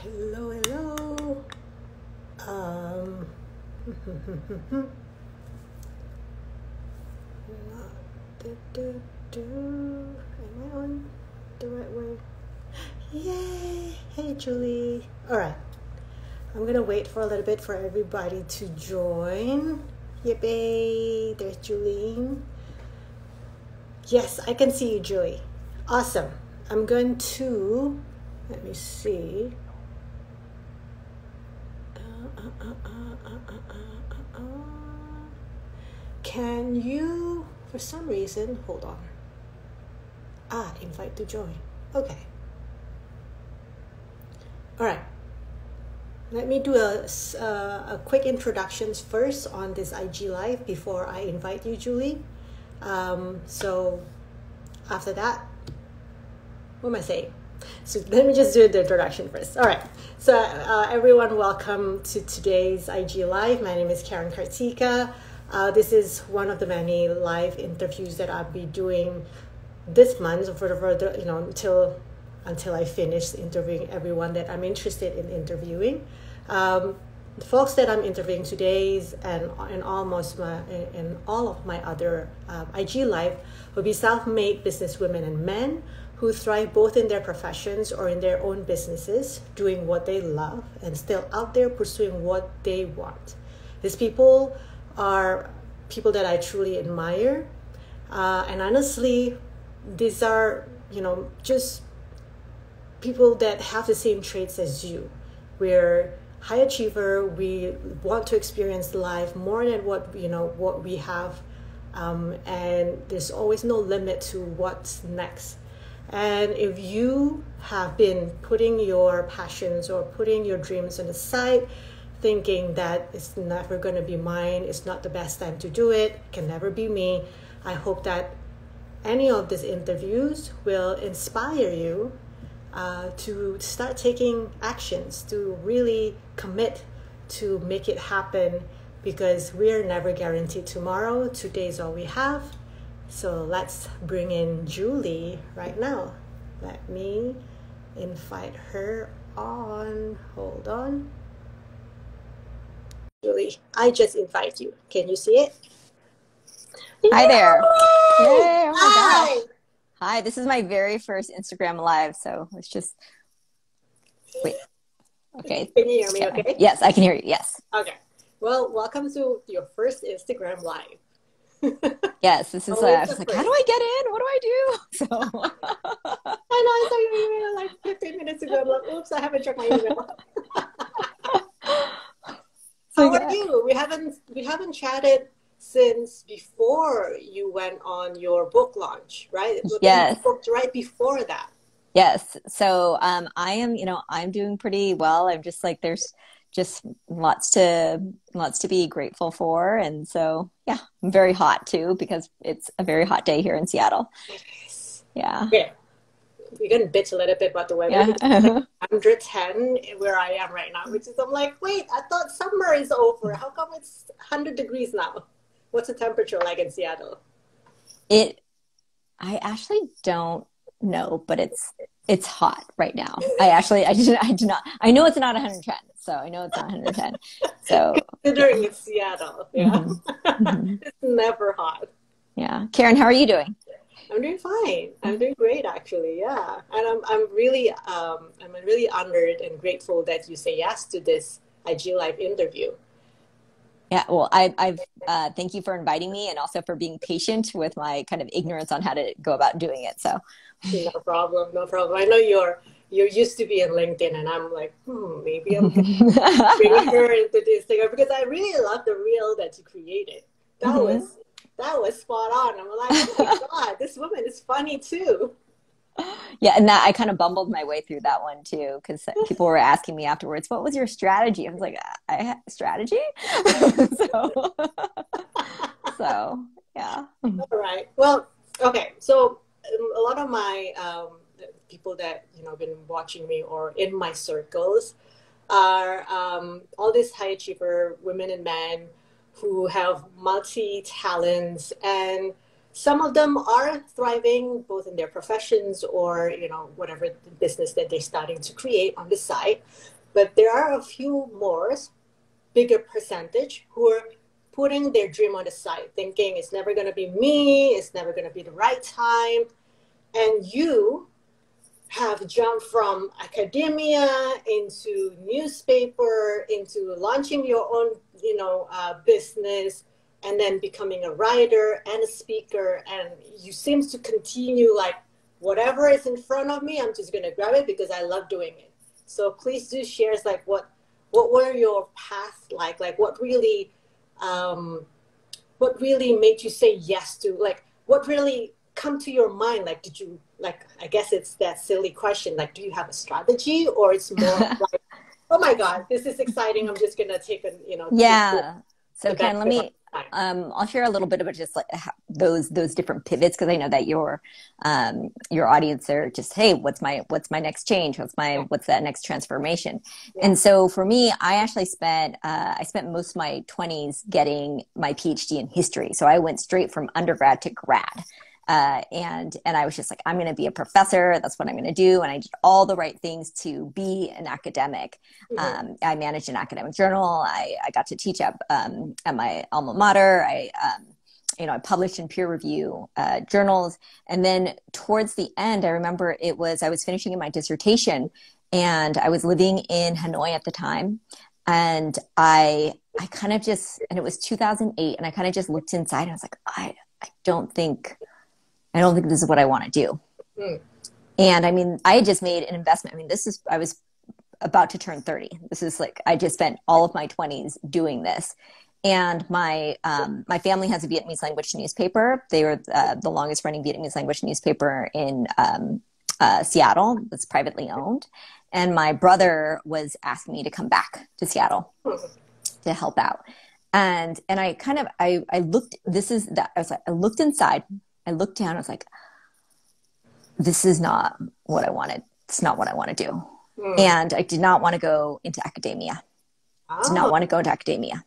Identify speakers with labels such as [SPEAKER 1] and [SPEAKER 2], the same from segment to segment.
[SPEAKER 1] Hello, hello. Um, do, do, do. Am I on the right way? Yay! Hey, Julie. All right. I'm gonna wait for a little bit for everybody to join. Yippee! There's Julie. Yes, I can see you, Julie. Awesome. I'm going to let me see. Uh, uh, uh, Can you, for some reason, hold on. Ah, invite to join. Okay. All right. Let me do a, a quick introductions first on this IG Live before I invite you, Julie. Um, so after that, what am I saying? So let me just do the introduction first. All right. So uh, everyone, welcome to today's IG Live. My name is Karen Kartika. Uh, this is one of the many live interviews that I'll be doing this month for the, you know until until I finish interviewing everyone that I'm interested in interviewing. Um, the folks that I'm interviewing today and and almost my and all of my other um, IG live will be self-made business women and men who thrive both in their professions or in their own businesses, doing what they love and still out there pursuing what they want. These people are people that I truly admire, uh, and honestly, these are you know just people that have the same traits as you. We're high achiever. We want to experience life more than what you know what we have, um, and there's always no limit to what's next. And if you have been putting your passions or putting your dreams on the side, thinking that it's never going to be mine, it's not the best time to do it, can never be me, I hope that any of these interviews will inspire you uh, to start taking actions, to really commit to make it happen because we're never guaranteed tomorrow. Today is all we have. So let's bring in Julie right now. Let me invite her on. Hold on. Julie, I just invite you. Can you see it?
[SPEAKER 2] Hi there. Yay, oh Hi. Hi, this is my very first Instagram live, so let's just wait. Okay.
[SPEAKER 1] Can you hear me okay?
[SPEAKER 2] Yes, I can hear you. Yes.
[SPEAKER 1] Okay. Well, welcome to your first Instagram live.
[SPEAKER 2] yes, this is. Oh, uh, like, how do I get in? What do I do? So
[SPEAKER 1] I know I saw your email like 15 minutes ago. I'm like, oops, I haven't checked my email. how are you? We haven't we haven't chatted since before you went on your book launch, right?
[SPEAKER 2] Yes.
[SPEAKER 1] Booked right before that.
[SPEAKER 2] Yes. So um, I am, you know, I'm doing pretty well. I'm just like there's just lots to lots to be grateful for and so yeah i'm very hot too because it's a very hot day here in seattle yeah
[SPEAKER 1] yeah we can bitch a little bit about the weather yeah. like 110 where i am right now which is i'm like wait i thought summer is over how come it's 100 degrees now what's the temperature like in seattle
[SPEAKER 2] it i actually don't know but it's it's hot right now i actually i did i do not i know it's not 110 so I know it's not 110. So
[SPEAKER 1] considering yeah. it's Seattle, yeah, mm-hmm. mm-hmm. it's never hot.
[SPEAKER 2] Yeah, Karen, how are you doing?
[SPEAKER 1] I'm doing fine. I'm doing great, actually. Yeah, and I'm I'm really um I'm really honored and grateful that you say yes to this IG Live interview.
[SPEAKER 2] Yeah, well, I, I've uh, thank you for inviting me, and also for being patient with my kind of ignorance on how to go about doing it. So,
[SPEAKER 1] no problem, no problem. I know you're you're used to be in LinkedIn, and I'm like, hmm, maybe I'm bring her into this thing because I really love the reel that you created. That mm-hmm. was that was spot on. I'm like, oh my god, this woman is funny too.
[SPEAKER 2] Yeah, and that I kind of bumbled my way through that one too because people were asking me afterwards, "What was your strategy?" I was like, "I had strategy." so, so yeah.
[SPEAKER 1] All right. Well, okay. So a lot of my um, people that you know been watching me or in my circles are um, all these high achiever women and men who have multi talents and some of them are thriving both in their professions or you know whatever business that they're starting to create on the side. But there are a few more bigger percentage who are putting their dream on the side thinking it's never going to be me it's never going to be the right time. And you have jumped from academia into newspaper into launching your own you know uh, business and then becoming a writer and a speaker. And you seem to continue like whatever is in front of me i'm just going to grab it because i love doing it. So please do share like what what were your paths like? Like what really um what really made you say yes to like what really come to your mind? Like did you like i guess it's that silly question like do you have a strategy or it's more like oh my god this is exciting. I'm just gonna take a you know
[SPEAKER 2] yeah. so Karen let me um, I'll share a little bit about just like those those different pivots because I know that your um, your audience are just hey what's my what's my next change? What's my what's that next transformation? Yeah. and so for me I actually spent uh, I spent most of my 20s getting my PhD in history. So I went straight from undergrad to grad uh, and and I was just like, I'm going to be a professor. That's what I'm going to do. And I did all the right things to be an academic. Mm-hmm. Um, I managed an academic journal. I, I got to teach at um, at my alma mater. I um, you know I published in peer review uh, journals. And then towards the end, I remember it was I was finishing my dissertation, and I was living in Hanoi at the time, and I I kind of just and it was 2008, and I kind of just looked inside. And I was like, I I don't think I don't think this is what I want to do. Mm. And I mean, I just made an investment. I mean, this is, I was about to turn 30. This is like, I just spent all of my 20s doing this. And my, um, my family has a Vietnamese language newspaper. They were uh, the longest running Vietnamese language newspaper in um, uh, Seattle that's privately owned. And my brother was asking me to come back to Seattle to help out. And, and I kind of, I, I looked, this is that, I was like, I looked inside I looked down, I was like, this is not what I wanted. It's not what I want to do. Mm. And I did not want to go into academia. Oh. Did not oh. want to go into academia.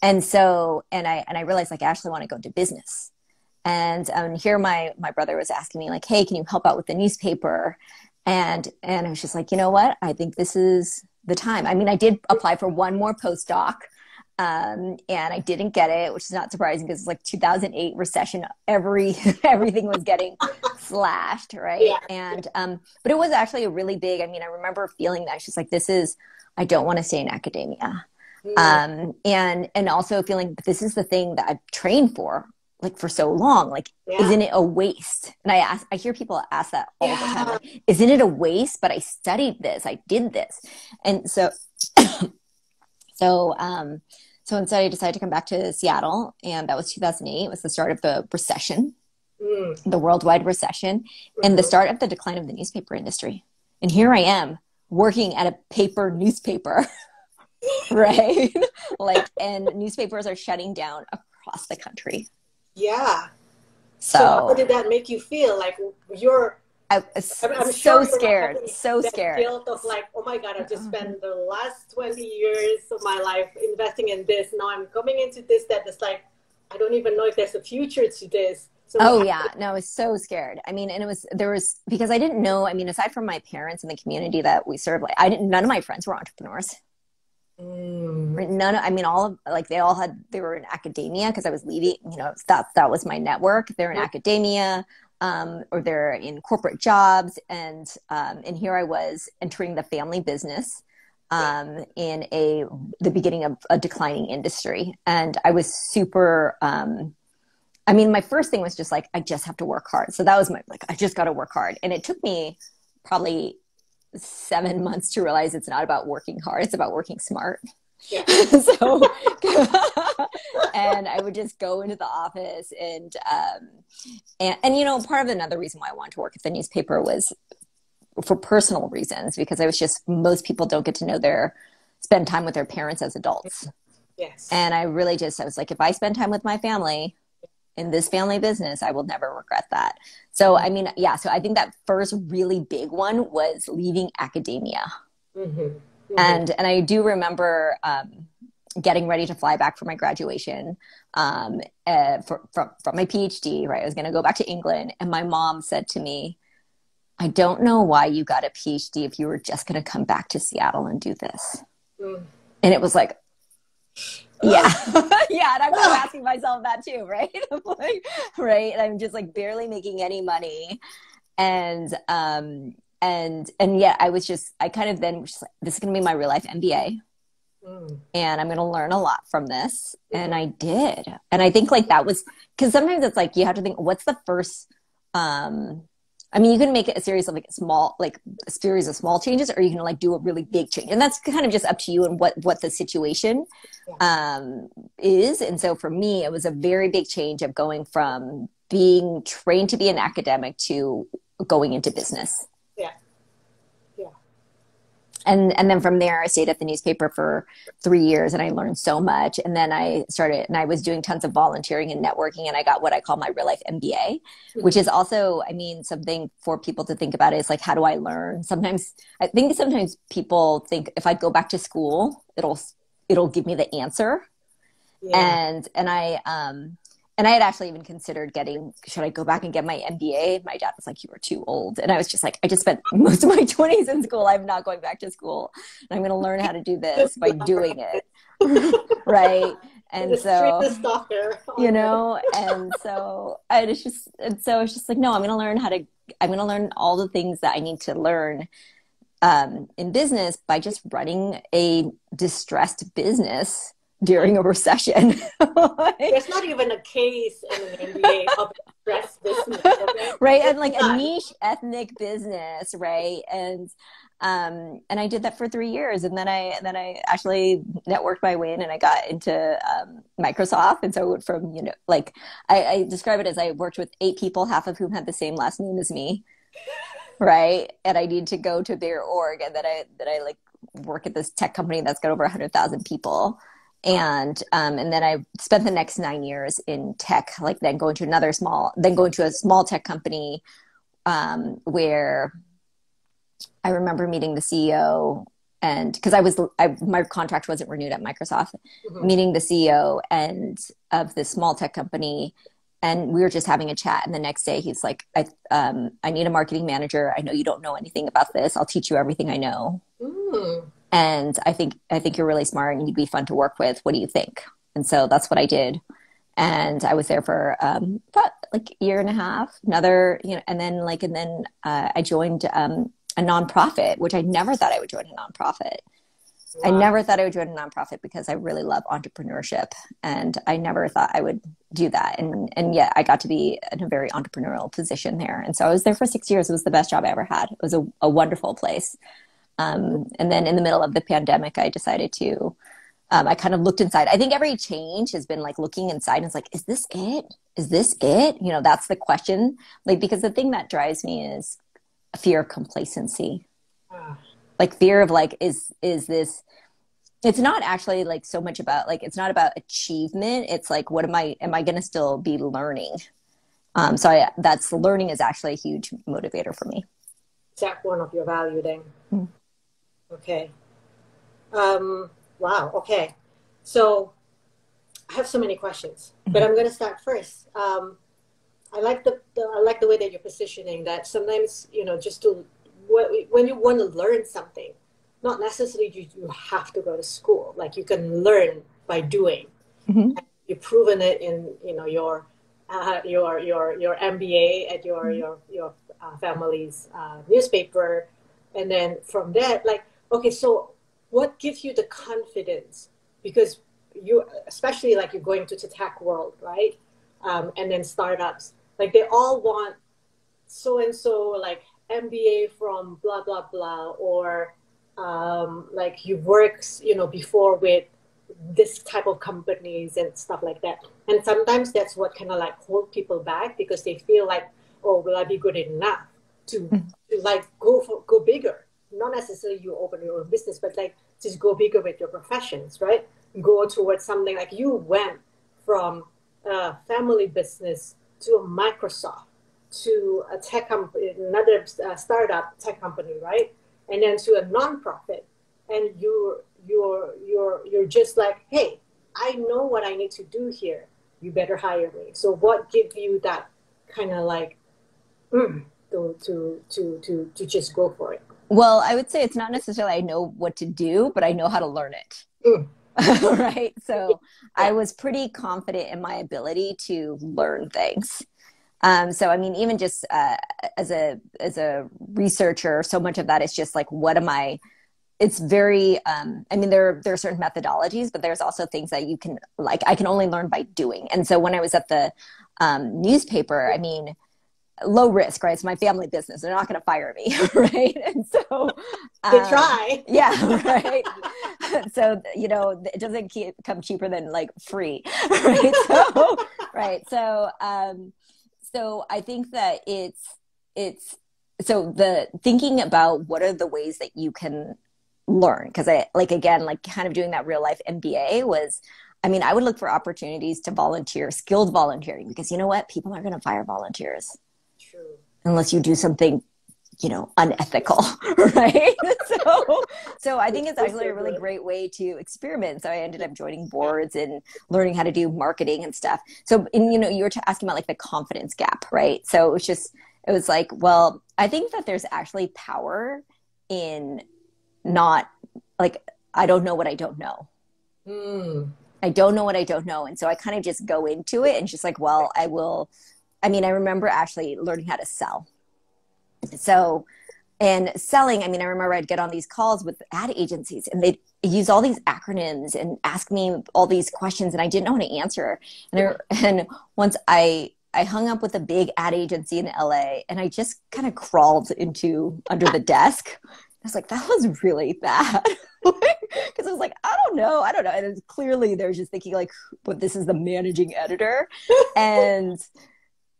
[SPEAKER 2] And so, and I, and I realized like I actually want to go into business. And um, here my, my brother was asking me like, Hey, can you help out with the newspaper? And, and I was just like, you know what? I think this is the time. I mean, I did apply for one more postdoc um, and I didn't get it, which is not surprising because it's like 2008 recession. Every everything was getting slashed, right? Yeah. And um, but it was actually a really big. I mean, I remember feeling that she's like, "This is, I don't want to stay in academia," um, and and also feeling this is the thing that I've trained for like for so long like yeah. isn't it a waste and i ask i hear people ask that all yeah. the time like, isn't it a waste but i studied this i did this and so so um so instead, I decided to come back to Seattle, and that was 2008. It was the start of the recession, mm. the worldwide recession, mm-hmm. and the start of the decline of the newspaper industry. And here I am working at a paper newspaper, right? like, and newspapers are shutting down across the country.
[SPEAKER 1] Yeah. So, so how did that make you feel? Like you're
[SPEAKER 2] I was I'm, I'm so sure scared, so scared.
[SPEAKER 1] Guilt of like, oh my god, I've just spent the last twenty years of my life investing in this. Now I'm coming into this that is like, I don't even know if there's a future to this.
[SPEAKER 2] So oh yeah, no, I was so scared. I mean, and it was there was because I didn't know. I mean, aside from my parents and the community that we serve, like I didn't. None of my friends were entrepreneurs. Mm. None. Of, I mean, all of like they all had. They were in academia because I was leaving. You know, that that was my network. They're in mm. academia um, or they're in corporate jobs. And, um, and here I was entering the family business um, in a the beginning of a declining industry, and I was super. Um, I mean, my first thing was just like I just have to work hard. So that was my like I just got to work hard, and it took me probably seven months to realize it's not about working hard; it's about working smart. Yeah. so, and I would just go into the office and, um, and, and, you know, part of another reason why I wanted to work at the newspaper was for personal reasons, because I was just, most people don't get to know their, spend time with their parents as adults.
[SPEAKER 1] Yes.
[SPEAKER 2] And I really just, I was like, if I spend time with my family, in this family business, I will never regret that. So, I mean, yeah, so I think that first really big one was leaving academia. Mm-hmm. Mm-hmm. And and I do remember, um, getting ready to fly back for my graduation um, uh, for, from, from my PhD, right? I was going to go back to England. And my mom said to me, I don't know why you got a PhD if you were just going to come back to Seattle and do this. Mm. And it was like, yeah, yeah. And I'm asking myself that too, right? like, right. And I'm just like barely making any money. And, um, and, and yeah, I was just, I kind of then, just like, this is going to be my real life MBA Mm. And I'm going to learn a lot from this. And I did. And I think like that was because sometimes it's like you have to think, what's the first, um, I mean, you can make it a series of like small, like a series of small changes, or you can like do a really big change, and that's kind of just up to you and what what the situation um, is. And so for me, it was a very big change of going from being trained to be an academic to going into business and and then from there i stayed at the newspaper for three years and i learned so much. And then i started and i was doing tons of volunteering and networking and i got what i call my real life mba which is also i mean something for people to think about is like how do i learn? Sometimes i think sometimes people think if i go back to school it'll it'll give me the answer. Yeah. and and i um and I had actually even considered getting, should I go back and get my MBA? My dad was like, you were too old. And I was just like, I just spent most of my 20s in school. I'm not going back to school. And I'm going to learn how to do this by doing it. right. And so, you know, and so I was just, and so it's just like, no, I'm going to learn how to, I'm going to learn all the things that I need to learn um, in business by just running a distressed business during a recession.
[SPEAKER 1] There's not even a case in an MBA of dress business, okay?
[SPEAKER 2] right? And like a niche ethnic business, right? And um, and I did that for three years, and then I then I actually networked my way in, and I got into um, Microsoft, and so I went from you know like I, I describe it as I worked with eight people, half of whom had the same last name as me, right? And I need to go to their org, and then I that I like work at this tech company that's got over a hundred thousand people and um, and then I spent the next nine years in tech, like then going to another small, then going to a small tech company um, where I remember meeting the CEO and because I was I, my contract wasn't renewed at Microsoft, mm-hmm. meeting the CEO and of this small tech company, and we were just having a chat. And the next day, he's like, "I um, I need a marketing manager. I know you don't know anything about this. I'll teach you everything I know." Mm and I think I think you're really smart and you'd be fun to work with. What do you think? And so that's what I did, and I was there for um, about like a year and a half. Another, you know, and then like and then uh, I joined um, a nonprofit, which I never thought I would join a nonprofit. Wow. I never thought I would join a nonprofit because I really love entrepreneurship, and I never thought I would do that. And and yet I got to be in a very entrepreneurial position there. And so I was there for six years. It was the best job I ever had. It was a, a wonderful place. Um, and then in the middle of the pandemic, I decided to, um, I kind of looked inside. I think every change has been like looking inside and it's like, is this it? Is this it? You know, that's the question. Like, because the thing that drives me is fear of complacency. Ah. Like fear of like, is, is this, it's not actually like so much about like, it's not about achievement. It's like, what am I, am I going to still be learning? Um, so I, that's learning is actually a huge motivator for me.
[SPEAKER 1] Is that one of your value then? Mm-hmm. Okay. Um, wow. Okay. So I have so many questions, but I'm going to start first. Um, I like the, the, I like the way that you're positioning that sometimes you know just to when you want to learn something, not necessarily you, you have to go to school. Like you can learn by doing. Mm-hmm. You've proven it in you know your uh, your your your MBA at your mm-hmm. your your uh, family's uh, newspaper, and then from that, like okay, so what gives you the confidence? Because you, especially like you're going to the tech world, right? Um, and then startups, like they all want so and so, like MBA from blah blah blah, or um, like you worked, you know, before with this type of companies and stuff like that. And sometimes that's what kind of like hold people back because they feel like, oh, will I be good enough to, mm-hmm. to like go for go bigger? Not necessarily you open your own business, but like just go bigger with your professions, right? Go towards something like you went from a family business to a Microsoft to a tech company, another uh, startup tech company, right? And then to a nonprofit, and you're you're you're you're just like, hey, I know what I need to do here. You better hire me. So what gives you that kind of like mm, to, to to to to just go for it?
[SPEAKER 2] Well, I would say it's not necessarily I know what to do, but I know how to learn it. Mm. right. So. I was pretty confident in my ability to learn things. Um, so I mean, even just uh, as a as a researcher, so much of that is just like, what am I? It's very. Um, I mean, there there are certain methodologies, but there's also things that you can like. I can only learn by doing. And so when I was at the um, newspaper, I mean, low risk, right? It's my family business. They're not going to fire me, right? And so,
[SPEAKER 1] um, try.
[SPEAKER 2] Yeah, right. so you know, it doesn't keep, come cheaper than like free, right? So, right. So, um, so I think that it's it's so the thinking about what are the ways that you can learn because I like again like kind of doing that real life MBA was I mean I would look for opportunities to volunteer skilled volunteering because you know what people are going to fire volunteers True. unless you do something you know unethical right? So so i think it's actually a really great way to experiment. So i ended up joining boards and learning how to do marketing and stuff. So and you know you were asking about like the confidence gap right? So it was just it was like well i think that there's actually power in not like i don't know what i don't know. Mm. i don't know what i don't know. And so i kind of just go into it and just like well i will i mean i remember actually learning how to sell so, and selling, I mean, I remember I'd get on these calls with ad agencies and they'd use all these acronyms and ask me all these questions and I didn't know how to answer. And, I, and once I, I hung up with a big ad agency in LA and I just kind of crawled into under the desk. I was like, that was really bad. Because I was like, I don't know. I don't know. And clearly they're just thinking like, but this is the managing editor. and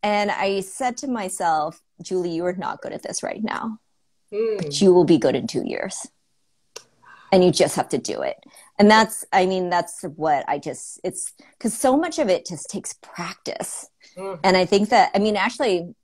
[SPEAKER 2] and I said to myself, Julie, you are not good at this right now. Mm. But you will be good in two years. And you just have to do it. And that's, I mean, that's what I just, it's because so much of it just takes practice. Mm. And I think that, I mean, actually,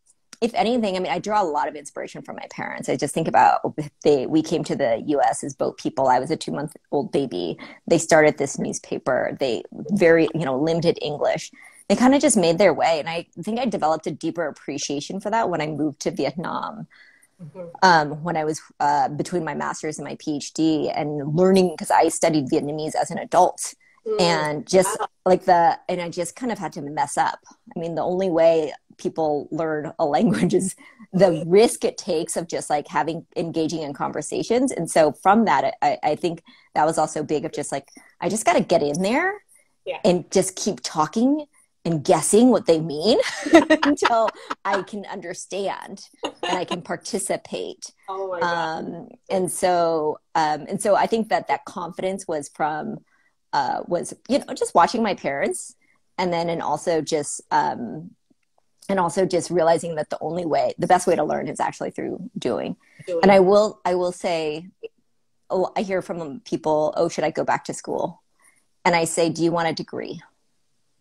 [SPEAKER 2] if anything, I mean, I draw a lot of inspiration from my parents. I just think about they, we came to the U.S. as boat people. I was a two month old baby. They started this newspaper. They very, you know, limited English they kind of just made their way. And I think I developed a deeper appreciation for that when I moved to Vietnam. Mm-hmm. Um, when I was uh, between my master's and my PhD and learning because I studied Vietnamese as an adult mm. and just wow. like the and I just kind of had to mess up. I mean, the only way people learn a language is the risk it takes of just like having engaging in conversations. And so from that, I, I think that was also big of just like I just got to get in there yeah. and just keep talking and guessing what they mean until I can understand and I can participate. Oh my God. Um, and so, um, and so I think that that confidence was from, uh, was, you know, just watching my parents and then, and also just, um, and also just realizing that the only way, the best way to learn is actually through doing. doing. And I will, I will say, oh, I hear from people, oh, should I go back to school? And I say, do you want a degree?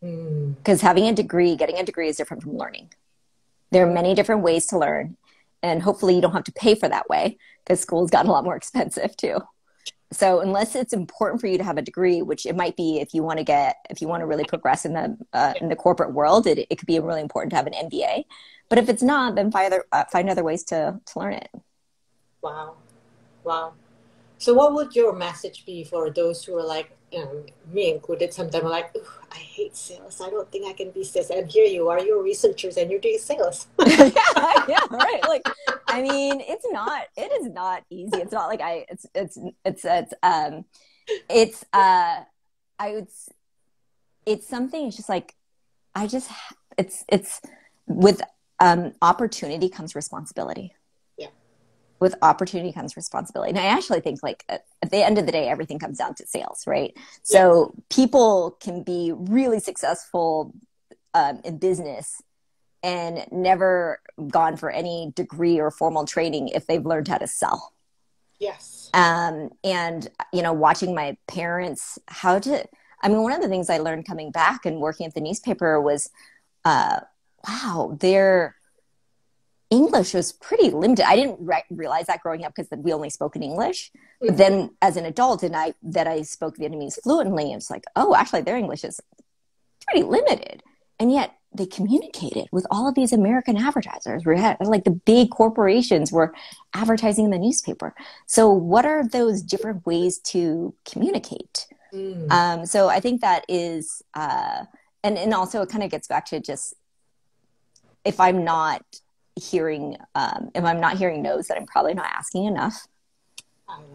[SPEAKER 2] Because mm. having a degree, getting a degree is different from learning. There are many different ways to learn, and hopefully you don't have to pay for that way because school's gotten a lot more expensive too. So unless it's important for you to have a degree, which it might be if you want to get, if you want to really progress in the uh, in the corporate world, it, it could be really important to have an MBA. But if it's not, then find other uh, find other ways to to learn it.
[SPEAKER 1] Wow, wow. So what would your message be for those who are like, um, me included, sometimes I'm like, I hate sales. I don't think I can be sales. And here you are, you're researchers and you're doing sales.
[SPEAKER 2] yeah, yeah, right. Like, I mean, it's not, it is not easy. It's not like I, it's, it's, it's, it's, um, it's, uh, I would, it's something, it's just like, I just, it's, it's with, um, opportunity comes responsibility with opportunity comes responsibility. And I actually think like at, the end of the day, everything comes down to sales, right? So people can be really successful um, in business and never gone for any degree or formal training if they've learned how to sell.
[SPEAKER 1] Yes.
[SPEAKER 2] Um, and you know, watching my parents how to. I mean, one of the things I learned coming back and working at the newspaper was, uh, wow, they're English was pretty limited. I didn't re- realize that growing up because we only spoke in English. But then as an adult and I that I spoke Vietnamese fluently, it's like, oh, actually their English is pretty limited. And yet they communicated with all of these American advertisers. We had like the big corporations were advertising in the newspaper. So what are those different ways to communicate? Mm. Um, so I think that is, uh, and and also it kind of gets back to just if I'm not hearing, um, if I'm not hearing no's, that I'm probably not asking enough.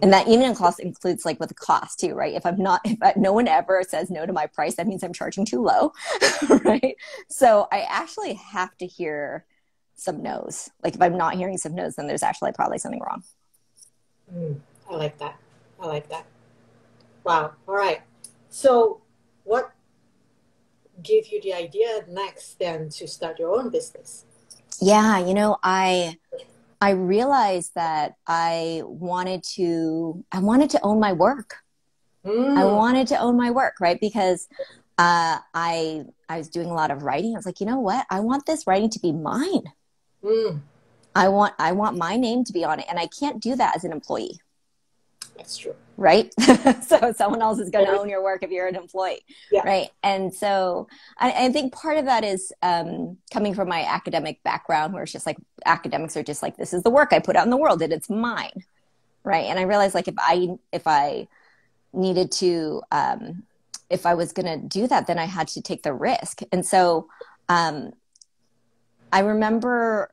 [SPEAKER 2] And that even in cost includes like with the cost too right? If i'm not if I, no one ever says no to my price that means i'm charging too low right? So i actually have to hear some no's. Like if i'm not hearing some no's then there's actually probably something wrong.
[SPEAKER 1] Mm, i like that. I like that. Wow. All right. So what gave you the idea next then to start your own business
[SPEAKER 2] yeah you know i I realized that I wanted to I wanted to own my work. Mm. I wanted to own my work, right? Because uh, I I was doing a lot of writing. I was like, you know what? I want this writing to be mine. Mm. I want I want my name to be on it, and I can't do that as an employee.
[SPEAKER 1] That's true.
[SPEAKER 2] Right? so someone else is going to own your work if you're an employee. Yeah. Right. And so I, I think part of that is um, coming from my academic background where it's just like academics are just like, this is the work I put out in the world and it's mine. Right. And I realized like if I, if I needed to, um, if I was going to do that, then I had to take the risk. And so um, I remember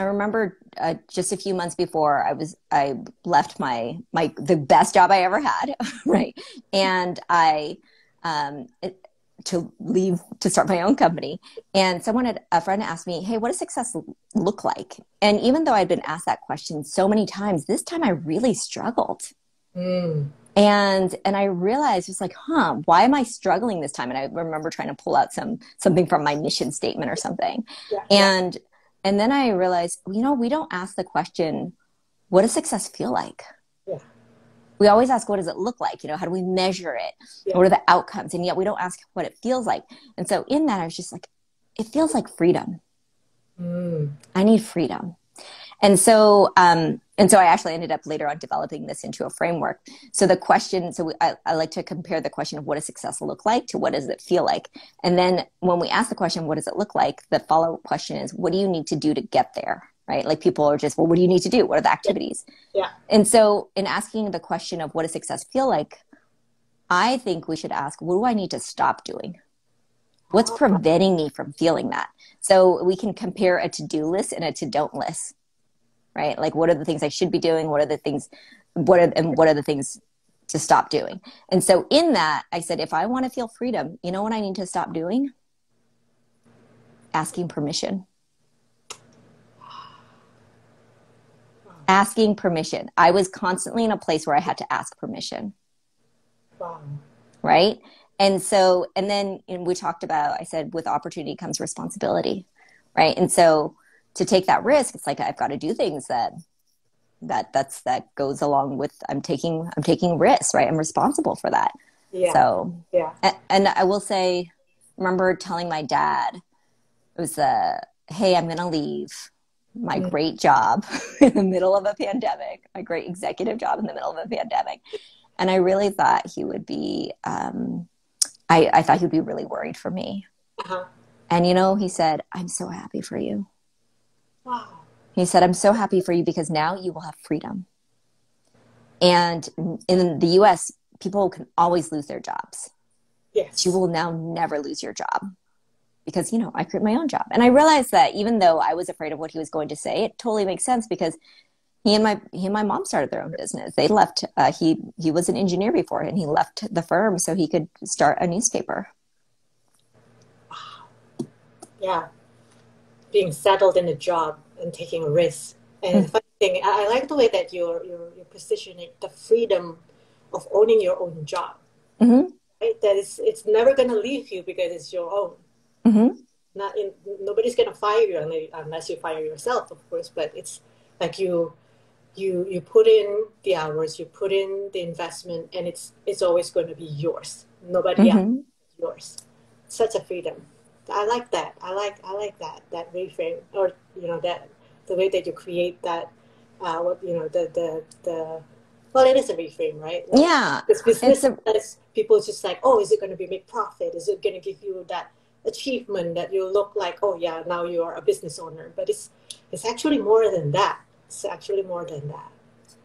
[SPEAKER 2] I remember uh, just a few months before I was I left my my the best job I ever had, right? And I um, it, to leave to start my own company. And someone had a friend asked me, "Hey, what does success look like?" And even though I'd been asked that question so many times, this time I really struggled. Mm. And and I realized it's like, huh, why am I struggling this time? And I remember trying to pull out some something from my mission statement or something. Yeah, and and then I realized, you know, we don't ask the question, what does success feel like? Yeah. We always ask, what does it look like? You know, how do we measure it? Yeah. What are the outcomes? And yet we don't ask what it feels like. And so in that, I was just like, it feels like freedom. Mm. I need freedom. And so, um, and so I actually ended up later on developing this into a framework. So the question, so we, I, I, like to compare the question of what does success look like to what does it feel like? And then when we ask the question, what does it look like? The follow up question is, what do you need to do to get there? Right? Like people are just, well, what do you need to do? What are the activities?
[SPEAKER 1] Yeah.
[SPEAKER 2] And so in asking the question of what does success feel like, I think we should ask, what do I need to stop doing? What's uh-huh. preventing me from feeling that? So we can compare a to do list and a to don't list right? Like, what are the things I should be doing? What are the things, what are, and what are the things to stop doing? And so, in that, I said, if I want to feel freedom, you know what I need to stop doing? Asking permission. Asking permission. I was constantly in a place where I had to ask permission. Wow. Right? And so, and then and we talked about, I said, with opportunity comes responsibility. Right. And so, to take that risk it's like i've got to do things that that that's that goes along with i'm taking i'm taking risks right i'm responsible for that yeah. so
[SPEAKER 1] yeah
[SPEAKER 2] and, and i will say remember telling my dad it was a hey i'm gonna leave my mm. great job in the middle of a pandemic my great executive job in the middle of a pandemic and i really thought he would be um, I, I thought he would be really worried for me uh-huh. and you know he said i'm so happy for you Wow. He said, I'm so happy for you because now you will have freedom. And in the US, people can always lose their jobs.
[SPEAKER 1] Yes.
[SPEAKER 2] You will now never lose your job because, you know, I create my own job. And I realized that even though I was afraid of what he was going to say, it totally makes sense because he and my he and my mom started their own business. They left. Uh, he he was an engineer before, and he left the firm so he could start a newspaper.
[SPEAKER 1] Wow. Yeah, being settled in a job and taking a risk. And mm. the thing, I, like the way that you're, you're, you're positioning the freedom of owning your own job. Mm-hmm. Right? That is, it's never going to leave you because it's your own. Mm-hmm. Not in, nobody's going to fire you unless you fire yourself, of course. But it's like you, you, you put in the hours, you put in the investment, and it's it's always going to be yours. Nobody mm-hmm. else yours. Such a freedom. I like that. I like I like that that reframe or you know that the way that you create that uh, what you know the the the well, it is a reframe, right?
[SPEAKER 2] Like, yeah.
[SPEAKER 1] Because business, a, people just like, oh, is it going to be make profit? Is it going to give you that achievement that you look like, oh yeah, now you are a business owner? But it's it's actually more than that. It's actually more than that.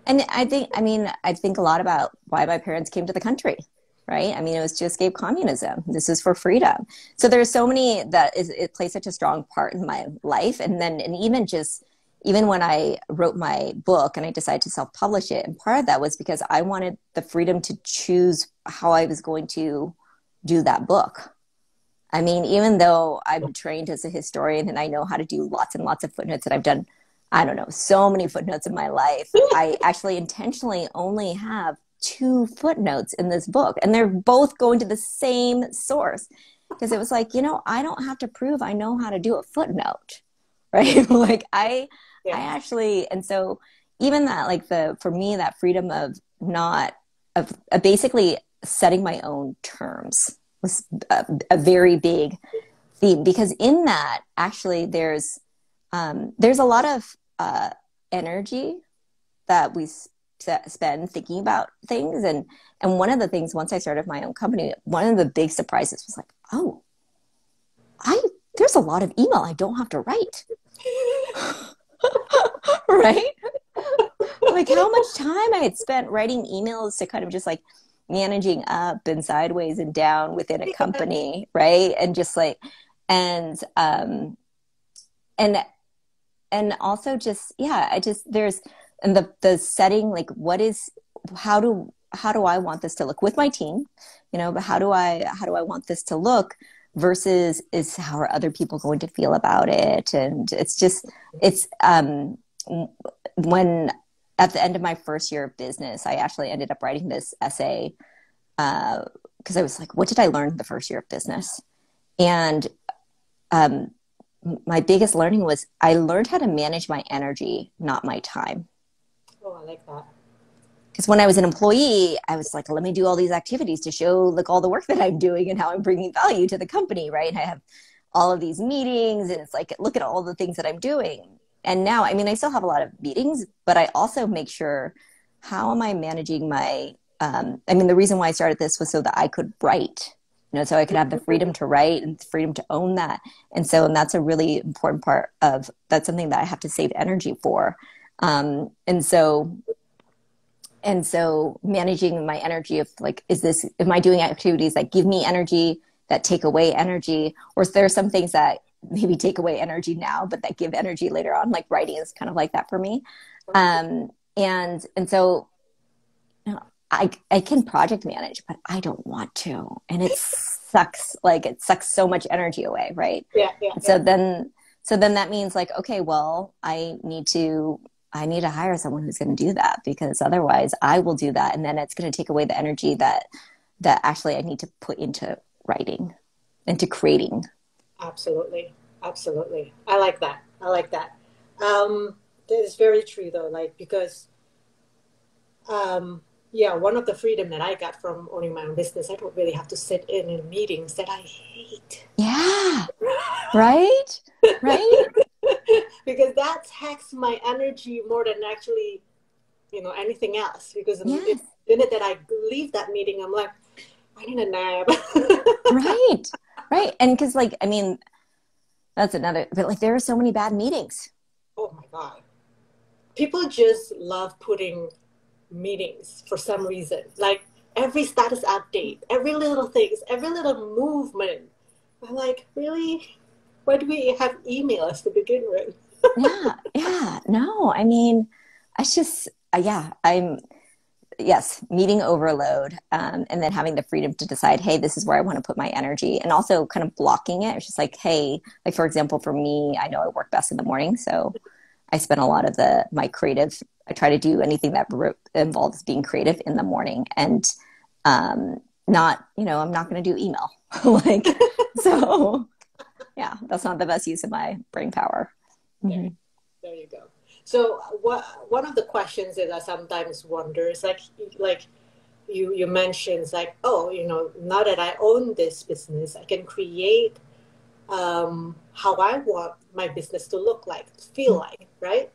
[SPEAKER 2] And I think, I mean, I think a lot about why my parents came to the country, right? I mean, it was to escape communism. This is for freedom. So there's so many that is, it plays such a strong part in my life. And then, and even just, even when I wrote my book and I decided to self publish it, and part of that was because I wanted the freedom to choose how I was going to do that book. I mean, even though I'm trained as a historian and I know how to do lots and lots of footnotes and I've done I don't know, so many footnotes in my life. I actually intentionally only have two footnotes in this book, and they're both going to the same source because it was like, you know, I don't have to prove I know how to do a footnote, right? like I, yeah. I actually, and so even that, like the for me, that freedom of not of, of basically setting my own terms was a, a very big theme because in that actually there's um, there's a lot of uh, energy that we spend thinking about things. And and one of the things once i started my own company one of the big surprises was like oh i there's a lot of email i don't have to write. Right? Like how much time i had spent writing emails to kind of just like managing up and sideways and down within a company right? And just like and um and and also just yeah i just there's and the the setting like what is how do how do i want this to look with my team? You know but how do i how do i want this to look versus is how are other people going to feel about it? And it's just it's um when at the end of my first year of business i actually ended up writing this essay because uh, i was like what did i learn the first year of business? And um, my biggest learning was I learned how to manage my energy, not my time.
[SPEAKER 1] Oh, I like that.
[SPEAKER 2] Because when I was an employee, I was like, let me do all these activities to show like all the work that I'm doing and how I'm bringing value to the company, right? And I have all of these meetings, and it's like, look at all the things that I'm doing. And now, I mean, I still have a lot of meetings, but I also make sure how am I managing my. Um, I mean, the reason why I started this was so that I could write you know so i could have the freedom to write and freedom to own that and so and that's a really important part of that's something that i have to save energy for um, and so and so managing my energy of like is this am i doing activities that give me energy that take away energy or is there some things that maybe take away energy now but that give energy later on like writing is kind of like that for me um, and and so I, I can project manage, but I don't want to. And it sucks. Like it sucks so much energy away. Right.
[SPEAKER 1] Yeah. yeah
[SPEAKER 2] so
[SPEAKER 1] yeah.
[SPEAKER 2] then, so then that means like, okay, well, I need to, I need to hire someone who's going to do that because otherwise I will do that. And then it's going to take away the energy that, that actually I need to put into writing, into creating.
[SPEAKER 1] Absolutely. Absolutely. I like that. I like that. Um, that is very true though. Like, because, um, yeah, one of the freedom that I got from owning my own business, I don't really have to sit in in meetings that I hate.
[SPEAKER 2] Yeah. right? Right?
[SPEAKER 1] because that takes my energy more than actually, you know, anything else. Because yes. the minute that I leave that meeting, I'm like, I need a nap.
[SPEAKER 2] right. Right. And because, like, I mean, that's another, but like, there are so many bad meetings.
[SPEAKER 1] Oh my God. People just love putting meetings for some reason. Like every status update, every little things, every little movement. I'm like, really? Why do we have emails to begin with?
[SPEAKER 2] yeah, yeah. No, I mean, I just, uh, yeah, I'm, yes, meeting overload, um, and then having the freedom to decide, hey, this is where I want to put my energy, and also kind of blocking it. It's just like, hey, like for example, for me, I know I work best in the morning, so I spend a lot of the my creative I try to do anything that involves being creative in the morning and um, not, you know, I'm not going to do email. like, so yeah, that's not the best use of my brain power.
[SPEAKER 1] Mm-hmm. There you go. So what, one of the questions that I sometimes wonder is like, like you, you mentioned like, oh, you know, now that I own this business, I can create um, how I want my business to look like, feel mm-hmm. like, right?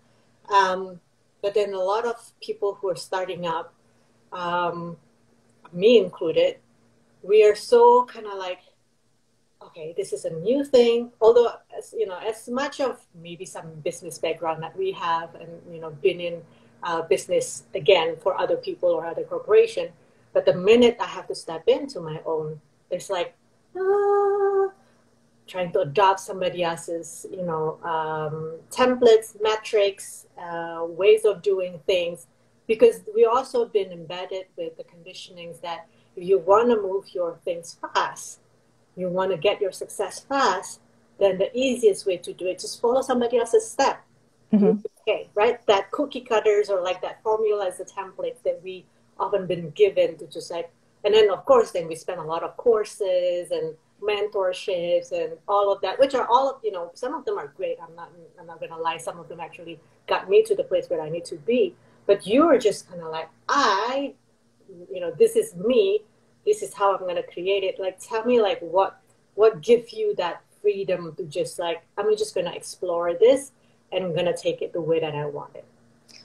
[SPEAKER 1] Um, but then a lot of people who are starting up um, me included, we are so kind of like, okay, this is a new thing. Although, as you know, as much of maybe some business background that we have, and you know, been in uh, business again for other people or other corporation, but the minute I have to step into my own, it's like, ah, trying to adopt somebody else's, you know, um, templates, metrics, uh, ways of doing things, because we also been embedded with the conditionings that if you want to move your things fast, you want to get your success fast, then the easiest way to do it is follow somebody else's step. Mm-hmm. Okay, right? That cookie cutters or like that formula is a template that we often been given to just like, and then of course, then we spend a lot of courses and mentorships and all of that, which are all of, you know, some of them are great. I'm not, I'm not going to lie. Some of them actually got me to the place where I need to be. But you're just kind of like, I, you know, this is me. This is how I'm going to create it. Like, tell me like what, what gives you that freedom to just like, I'm just going to explore this and I'm going to take it the way that I want it.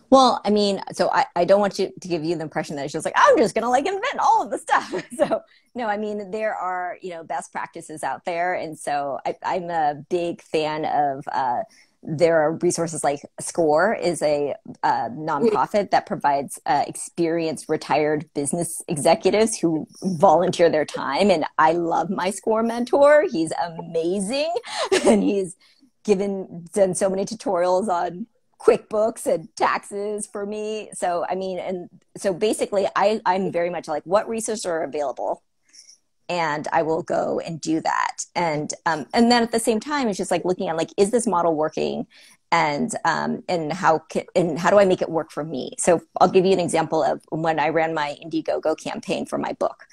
[SPEAKER 2] Well, I mean, so I, I don't want you to give you the impression that just like, I'm just going to like invent all of the stuff. So, no, I mean, there are, you know, best practices out there. And so I, am a big fan of, uh, there are resources like SCORE is a nonprofit that provides uh, experienced retired business executives who volunteer their time. And I love my SCORE mentor. He's amazing. and he's given, done so many tutorials on QuickBooks and taxes for me. So, I mean, and so basically, I, I'm very much like, what resources are available? And I will go and do that. And, um, and then at the same time, it's just like looking at like, is this model working? And, um, and how can, and how do I make it work for me? So I'll give you an example of when I ran my Indiegogo campaign for my book.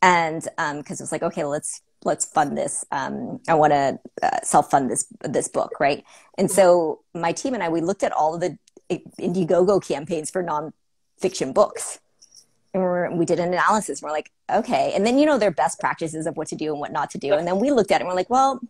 [SPEAKER 2] And, um, cause it was like, okay, let's let's fund this. Um, I want to uh, self fund this this book, right? And so my team and I we looked at all of the Indiegogo campaigns for nonfiction books, and we did an analysis. And we're like, okay, and then you know their best practices of what to do and what not to do, and then we looked at it and we're like, well,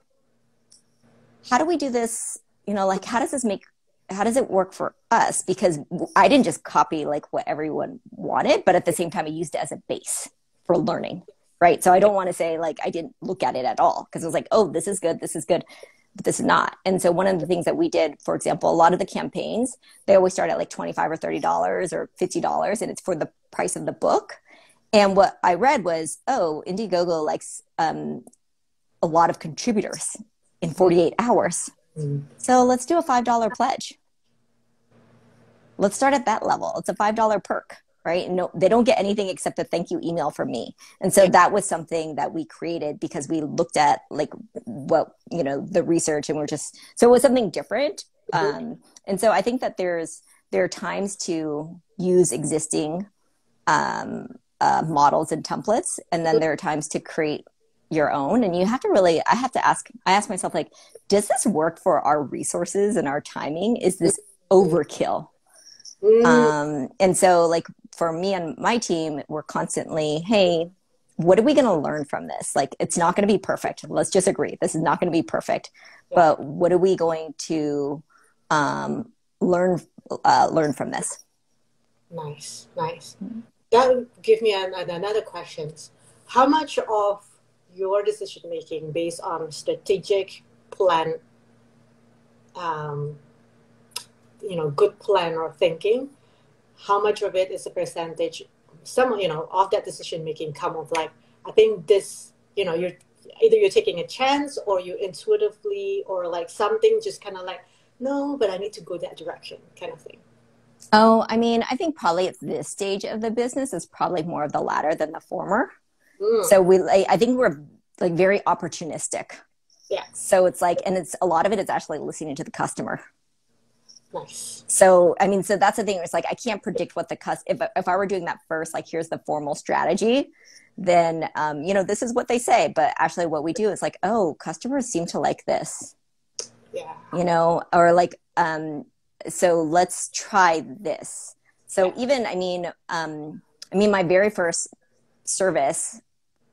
[SPEAKER 2] how do we do this? You know, like how does this make how does it work for us because i didn't just copy like what everyone wanted but at the same time i used it as a base for learning right? So I don't want to say like I didn't look at it at all because it was like, oh, this is good, this is good, but this is not. And so one of the things that we did, for example, a lot of the campaigns, they always start at like 25 or $30 or $50 and it's for the price of the book. And what I read was, oh, Indiegogo likes um, a lot of contributors in 48 hours. Mm-hmm. So let's do a $5 pledge. Let's start at that level. It's a $5 perk right? No, they don't get anything except a thank you email from me. And so that was something that we created because we looked at like what, you know, the research and we're just, so it was something different. Mm-hmm. Um, and so I think that there's, there are times to use existing um, uh, models and templates. And then there are times to create your own. And you have to really, I have to ask, I ask myself like, does this work for our resources and our timing? Is this overkill? Mm. Um, and so like for me and my team, we're constantly, hey, what are we going to learn from this? Like, it's not going to be perfect. Let's just agree. This is not going to be perfect. Yeah. But what are we going to um, learn uh, learn from this?
[SPEAKER 1] Nice, nice. Mm-hmm. That give me an, another question. How much of your decision making based on strategic plan, um, you know, good plan or thinking, how much of it is a percentage some you know of that decision making come of like i think this you know you're either you're taking a chance or you intuitively or like something just kind of like no but i need to go that direction kind of thing.
[SPEAKER 2] Oh i mean i think probably at this stage of the business is probably more of the latter than the former. Mm. so we i think we're like very opportunistic.
[SPEAKER 1] Yeah
[SPEAKER 2] so it's like and it's a lot of it is actually listening to the customer
[SPEAKER 1] Nice.
[SPEAKER 2] So, I mean, so that's the thing. It's like I can't predict what the cus. If if I were doing that first, like here's the formal strategy, then um, you know this is what they say. But actually, what we do is like, oh, customers seem to like this.
[SPEAKER 1] Yeah.
[SPEAKER 2] You know, or like, um, so let's try this. So yeah. even, I mean, um, I mean, my very first service,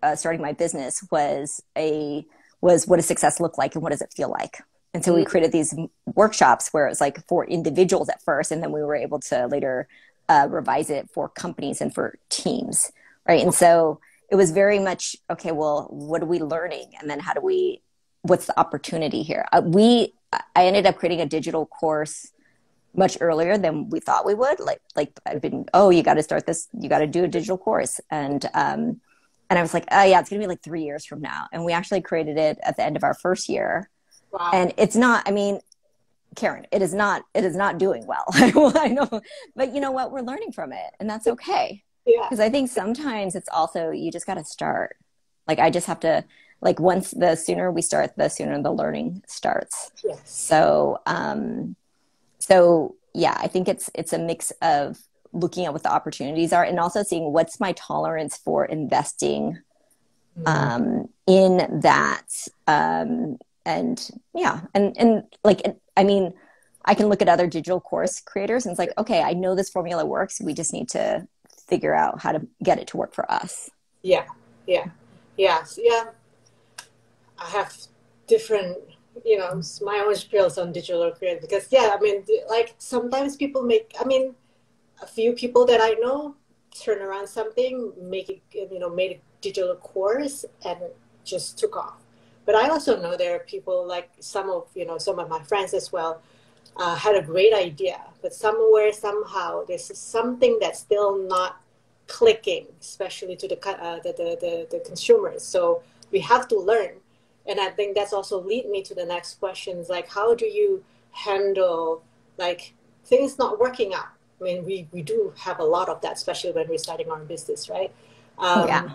[SPEAKER 2] uh, starting my business was a was what does success look like and what does it feel like and so we mm. created these workshops where it was like for individuals at first, and then we were able to later uh, revise it for companies and for teams, right? And so it was very much okay. Well, what are we learning, and then how do we? What's the opportunity here? Uh, we I ended up creating a digital course much earlier than we thought we would. Like like I've been oh you got to start this you got to do a digital course and um and I was like oh yeah it's gonna be like three years from now and we actually created it at the end of our first year. Wow. And it's not. I mean, Karen, it is not it is not doing well. I know, but you know what? We're learning from it, and that's okay. Yeah. Because I think sometimes it's also you just got to start. Like I just have to like once the sooner we start, the sooner the learning starts.
[SPEAKER 1] Yes.
[SPEAKER 2] So um, so yeah, I think it's it's a mix of looking at what the opportunities are and also seeing what's my tolerance for investing mm-hmm. um, in that um, and yeah and and like i mean i can look at other digital course creators and it's like okay i know this formula works. We just need to figure out how to get it to work for us.
[SPEAKER 1] Yeah yeah yeah yeah. I have different you know my own skills on digital creative because yeah i mean like sometimes people make i mean a few people that i know turn around something make it you know made a digital course and just took off but I also know there are people like some of you know some of my friends as well uh, had a great idea, but somewhere somehow there's something that's still not clicking, especially to the uh, the, the, the, the consumers. So we have to learn, and I think that's also lead me to the next questions like how do you handle like things not working out? I mean, we, we do have a lot of that, especially when we're starting our business, right?
[SPEAKER 2] Um, yeah.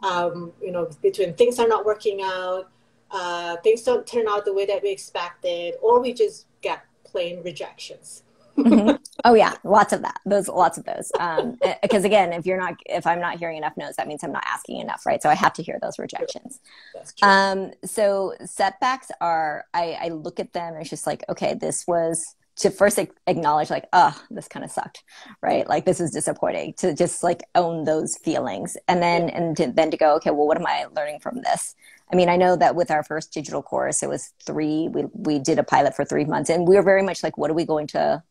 [SPEAKER 1] Um, you know, between things are not working out, uh, things don't turn out the way that we expected, or we just get plain rejections.
[SPEAKER 2] mm-hmm. Oh yeah, lots of that. Those lots of those. Um, because eh, again, if you're not, if I'm not hearing enough no's, that means I'm not asking enough, right? So I have to hear those rejections. Um, so setbacks are, I, I look at them and it's just like, okay, this was to first acknowledge like oh this kind of sucked right like this is disappointing to just like own those feelings and then and to, then to go okay well what am i learning from this i mean i know that with our first digital course it was three we, we did a pilot for three months and we were very much like what are we going to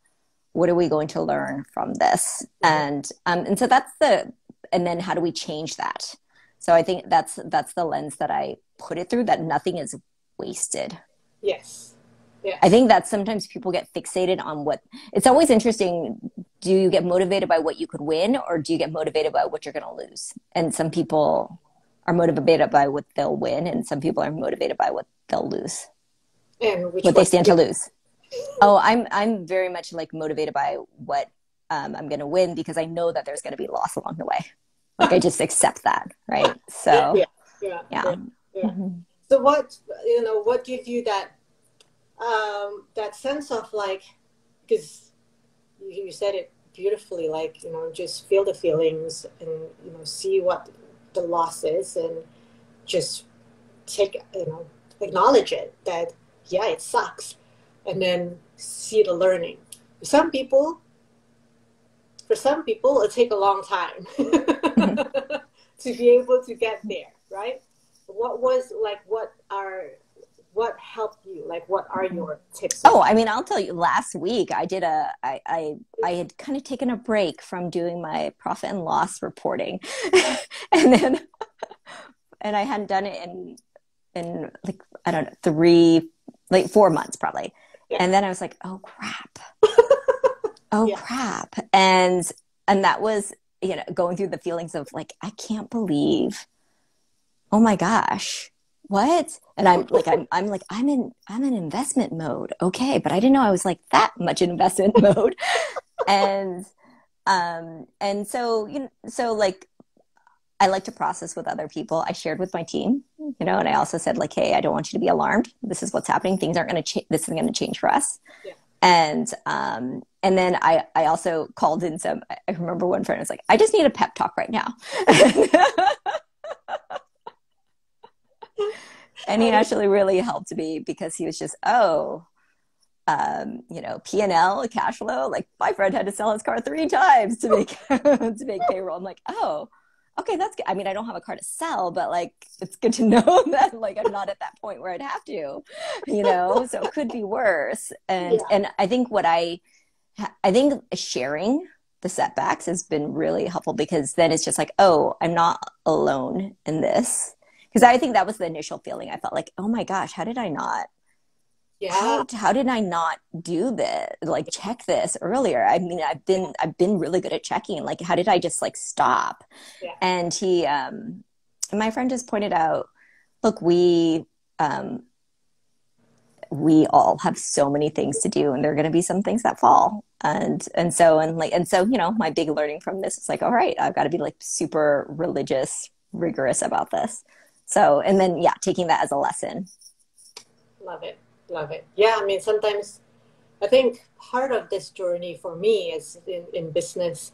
[SPEAKER 2] what are we going to learn from this mm-hmm. and um and so that's the and then how do we change that so i think that's that's the lens that i put it through that nothing is wasted
[SPEAKER 1] yes
[SPEAKER 2] yeah. I think that sometimes people get fixated on what it's always interesting. Do you get motivated by what you could win or do you get motivated by what you're going to lose? And some people are motivated by what they'll win and some people are motivated by what they'll lose.
[SPEAKER 1] And
[SPEAKER 2] what they stand to lose. Oh, I'm I'm very much like motivated by what um, I'm going to win because I know that there's going to be loss along the way. Like I just accept that, right? So
[SPEAKER 1] yeah, yeah, yeah. yeah. Mm-hmm. So what you know? What gives you that um, that sense of like, because you, you said it beautifully, like you know, just feel the feelings and you know, see what the losses and just take you know, acknowledge it that yeah, it sucks, and then see the learning. for Some people, for some people, it take a long time to be able to get there, right? What was like? What are what helped you? Like what are mm-hmm. your tips?
[SPEAKER 2] Oh i mean i'll tell you last week i did a i i, I had kind of taken a break from doing my profit and loss reporting. And then and i hadn't done it in in like i don't know three like four months probably. Yeah. and then i was like oh crap. Oh yeah. crap. And and that was you know going through the feelings of like i can't believe oh my gosh what? And I'm like, I'm, I'm like, I'm in, I'm in investment mode. Okay. But I didn't know I was like that much in investment mode. and, um, and so, you know, so like, I like to process with other people. I shared with my team, you know, and I also said like, Hey, I don't want you to be alarmed. This is what's happening. Things aren't going to change. This isn't going to change for us. Yeah. And, um, and then I, I also called in some, I remember one friend was like, I just need a pep talk right now. and he actually really helped me because he was just oh um, you know P and L cash flow like my friend had to sell his car three times to make to make payroll. I'm like oh okay that's good. I mean I don't have a car to sell but like it's good to know that like I'm not at that point where I'd have to you know? So it could be worse. And yeah. and I think what I I think sharing the setbacks has been really helpful because then it's just like, oh, I'm not alone in this. Because I think that was the initial feeling. I felt like, oh my gosh, how did I not? Yeah. How, how did I not do this? Like check this earlier. I mean, I've been I've been really good at checking. Like, how did I just like stop? Yeah. And he, um, my friend just pointed out, look, we um, we all have so many things to do and there are going to be some things that fall and and so and like and so you know my big learning from this is like all right i've got to be like super religious rigorous about this so and then yeah taking that as a lesson.
[SPEAKER 1] Love it. Love it. Yeah i mean sometimes i think part of this journey for me is in, in business.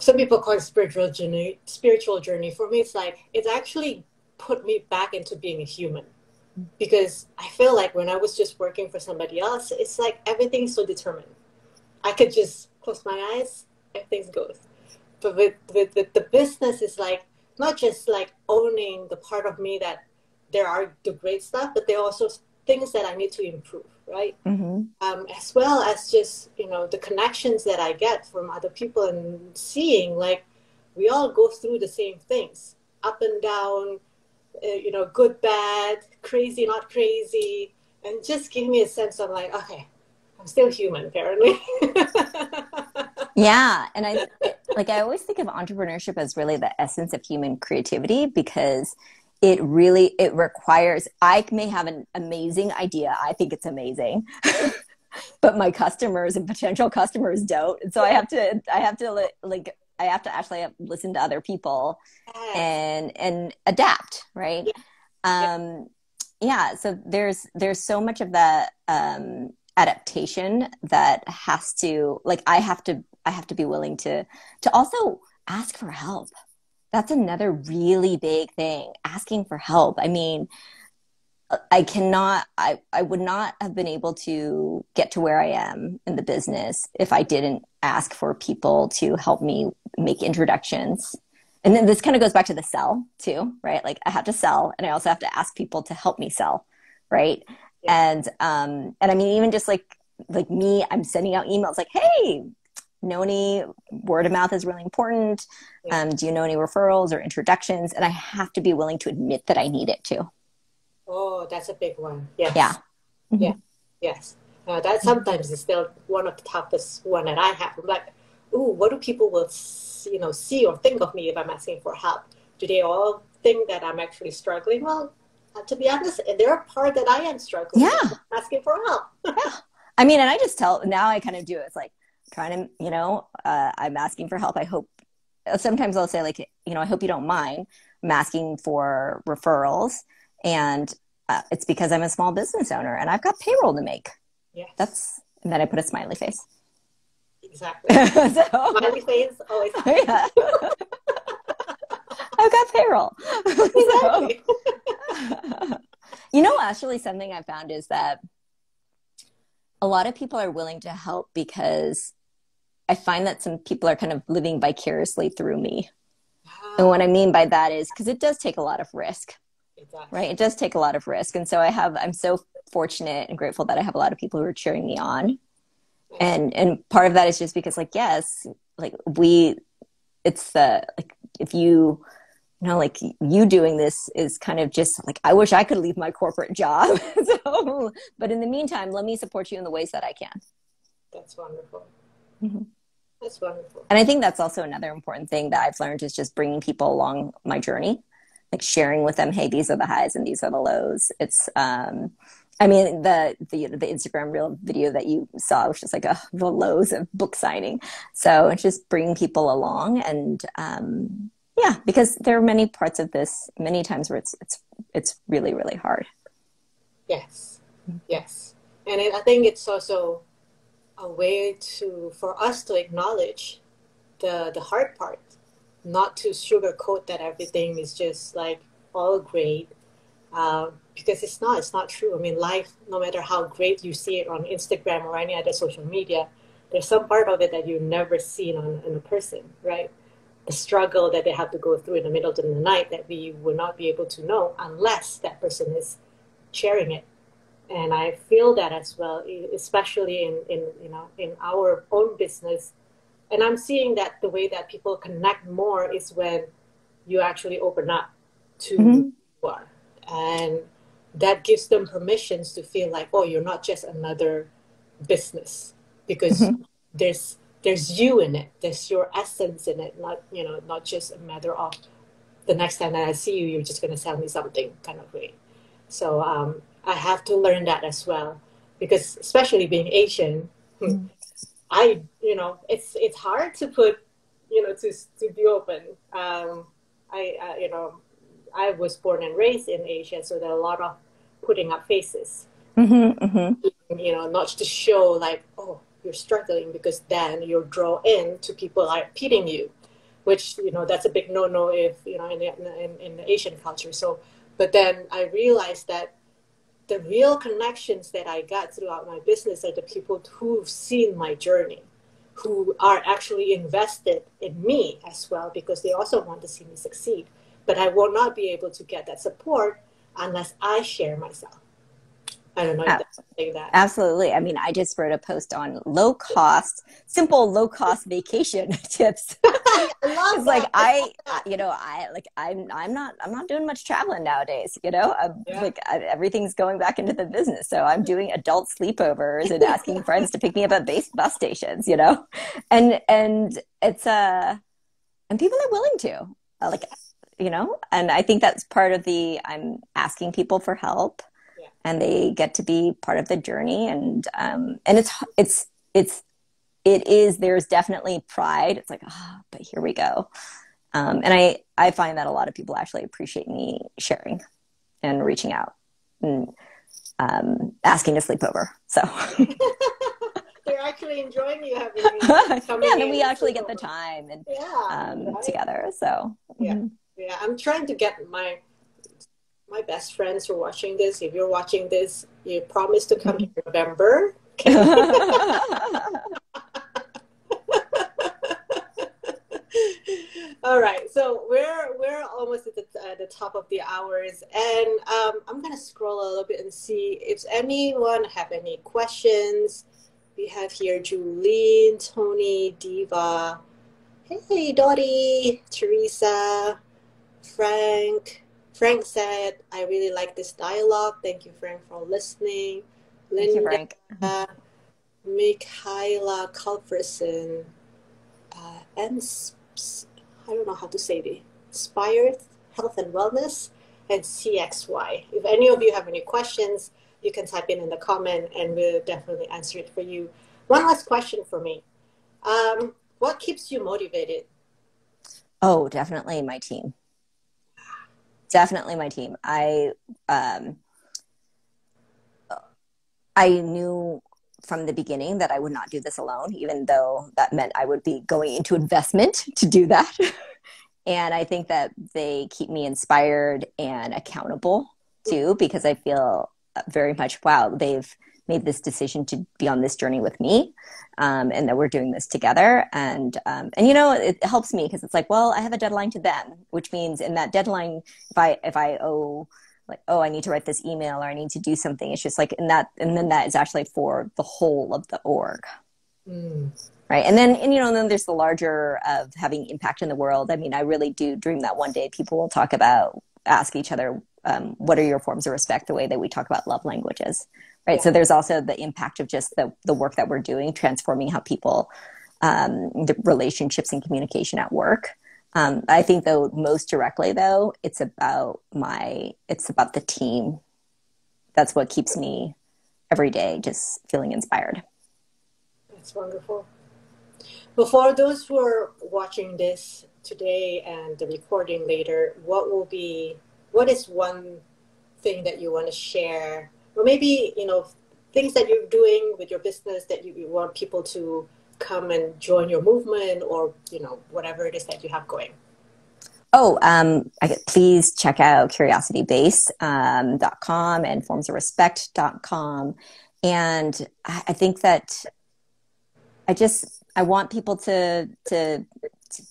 [SPEAKER 1] Some people call it spiritual journey spiritual journey. For me it's like it's actually put me back into being a human. Because I feel like when I was just working for somebody else, it's like everything's so determined. I could just close my eyes, everything goes. But with, with, with the business, it's like not just like owning the part of me that there are the great stuff, but there are also things that I need to improve, right? Mm-hmm. Um, as well as just you know the connections that I get from other people and seeing like we all go through the same things, up and down, uh, you know, good, bad, crazy, not crazy, and just give me a sense of like, okay, I'm still human, apparently.
[SPEAKER 2] yeah, and I like I always think of entrepreneurship as really the essence of human creativity because it really it requires. I may have an amazing idea. I think it's amazing. but my customers and potential customers don't and so i have to i have to like I have to actually listen to other people and and adapt, right? Yeah. Um, yeah. So there's there's so much of that um, adaptation that has to like I have to I have to be willing to to also ask for help. That's another really big thing. Asking for help. I mean, I cannot, I, I would not have been able to get to where I am in the business if I didn't ask for people to help me make introductions. And then this kind of goes back to the sell too, right? Like I have to sell and I also have to ask people to help me sell, right? Yeah. And, um, and I mean, even just like, like me, I'm sending out emails like, hey, know any word of mouth is really important. Um, do you know any referrals or introductions? And I have to be willing to admit that I need it too.
[SPEAKER 1] Oh, that's a big one. Yes.
[SPEAKER 2] Yeah.
[SPEAKER 1] Mm-hmm. Yeah. Yes. Uh, that sometimes is still one of the toughest one that I have. I'm like, ooh, what do people will you know see or think of me if I'm asking for help? Do they all think that I'm actually struggling? Well, uh, to be honest, there are part that I am struggling.
[SPEAKER 2] Yeah.
[SPEAKER 1] Asking for help.
[SPEAKER 2] yeah. I mean, and I just tell now I kind of do it. It's like trying to, you know, uh, I'm asking for help. I hope sometimes I'll say like, you know, I hope you don't mind. I'm asking for referrals and uh, it's because I'm a small business owner and I've got payroll to make.
[SPEAKER 1] Yes.
[SPEAKER 2] That's, and then I put a smiley face.
[SPEAKER 1] Exactly. so, smiley face always. Yeah.
[SPEAKER 2] I've got payroll. Exactly. So, you know, actually, something I found is that a lot of people are willing to help because I find that some people are kind of living vicariously through me. Wow. And what I mean by that is because it does take a lot of risk exactly. right? It does take a lot of risk. And so I have, I'm so fortunate and grateful that I have a lot of people who are cheering me on. And, and part of that is just because like, yes, like we, it's the, like, if you, you know, like you doing this is kind of just like, I wish I could leave my corporate job. so, but in the meantime, let me support you in the ways that I can.
[SPEAKER 1] That's wonderful. Mm-hmm. That's wonderful.
[SPEAKER 2] And I think that's also another important thing that I've learned is just bringing people along my journey like sharing with them, hey, these are the highs and these are the lows. It's, um, I mean, the, the, the Instagram reel video that you saw was just like a, the lows of book signing. So it's just bringing people along and, um, yeah, because there are many parts of this, many times where it's, it's, it's really, really hard.
[SPEAKER 1] Yes. Yes. And I think it's also a way to, for us to acknowledge the, the hard part not to sugarcoat that everything is just like all great uh, because it's not it's not true. I mean life no matter how great you see it on instagram or any other social media there's some part of it that you've never seen on, on a person right? The struggle that they have to go through in the middle of the night that we will not be able to know unless that person is sharing it and i feel that as well especially in, in you know in our own business and I'm seeing that the way that people connect more is when you actually open up to mm-hmm. who you are. And that gives them permissions to feel like, oh, you're not just another business because mm-hmm. there's there's you in it. There's your essence in it, not you know, not just a matter of the next time that I see you, you're just gonna sell me something kind of way. So um, I have to learn that as well because especially being Asian, mm-hmm. I you know it's it's hard to put you know to to be open. Um, I uh, you know I was born and raised in Asia, so there are a lot of putting up faces. Mm-hmm, mm-hmm. You know, not to show like oh you're struggling because then you're drawn in to people are pitting you, which you know that's a big no no if you know in the, in, in the Asian culture. So, but then I realized that the real connections that I got throughout my business are the people who've seen my journey, who are actually invested in me as well because they also want to see me succeed. But I will not be able to get that support unless I share myself. I don't know that.
[SPEAKER 2] Absolutely. I mean, I just wrote a post on low cost, simple low cost vacation tips. it's like I, you know, I like I'm I'm not I'm not doing much traveling nowadays. You know, yeah. like I, everything's going back into the business, so I'm doing adult sleepovers and asking friends to pick me up at base bus stations. You know, and and it's uh, and people are willing to like you know, and I think that's part of the I'm asking people for help and they get to be part of the journey. And um, and it's it's it's it is there's definitely pride. It's like ah oh, but here we go. Um, and i i find that a lot of people actually appreciate me sharing and reaching out and um, asking to sleep over. So.
[SPEAKER 1] They're actually enjoying you having me yeah
[SPEAKER 2] and we actually get the time and yeah, um, right? together so.
[SPEAKER 1] Yeah mm-hmm. yeah i'm trying to get my my best friends who are watching this, if you're watching this, you promise to come in November. All right, so we're we're almost at the, uh, the top of the hours, and um, I'm gonna scroll a little bit and see if anyone have any questions. We have here Julene, Tony, Diva, hey Dottie, Teresa, Frank, Frank said, I really like this dialogue. Thank you, Frank, for listening.
[SPEAKER 2] Linda, Thank you, Frank. Uh,
[SPEAKER 1] Mikhaila Culverson, uh, and I don't know how to say the Inspired Health and Wellness, and CXY. If any of you have any questions, you can type in in the comment and we'll definitely answer it for you. One last question for me. Um, what keeps you motivated?
[SPEAKER 2] Oh, definitely my team definitely my team. I um, I knew from the beginning that I would not do this alone, even though that meant I would be going into investment to do that. and I think that they keep me inspired and accountable too, because I feel very much wow, they've made this decision to be on this journey with me um, and that we're doing this together. And um, and you know it helps me because it's like well i have a deadline to them which means in that deadline if i if i owe like oh i need to write this email or i need to do something it's just like and that and then that is actually for the whole of the org. Mm. right. And then and you know and then there's the larger of having impact in the world. I mean i really do dream that one day people will talk about ask each other um, what are your forms of respect the way that we talk about love languages right? So there's also the impact of just the, the work that we're doing, transforming how people, um, the relationships and communication at work. Um, I think though most directly though, it's about my, it's about the team. That's what keeps me every day just feeling inspired.
[SPEAKER 1] That's wonderful. Before those who are watching this today and the recording later, what will be, what is one thing that you want to share or maybe you know things that you're doing with your business that you, you want people to come and join your movement or you know whatever it is that you have going
[SPEAKER 2] Oh, um, please check out curiositybased.com um, and formsofrespect.com. And I, I think that I just, I want people to, to, to